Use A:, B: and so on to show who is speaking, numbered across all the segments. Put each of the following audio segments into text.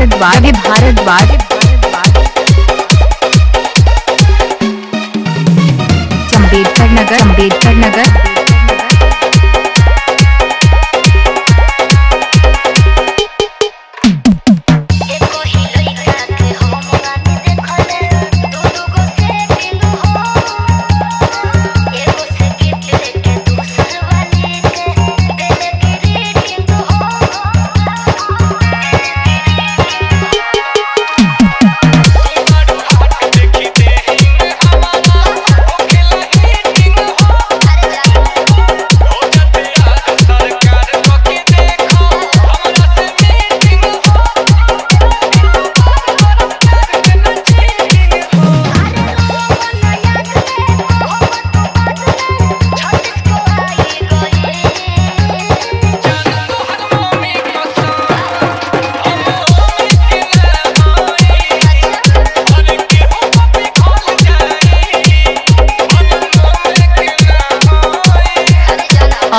A: भारतवाद भारत वागे अंबेडकर नगर अंबेडकर नगर।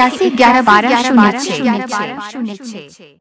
A: એક્યાસી અગિયાર બાર શૂન્ય છે.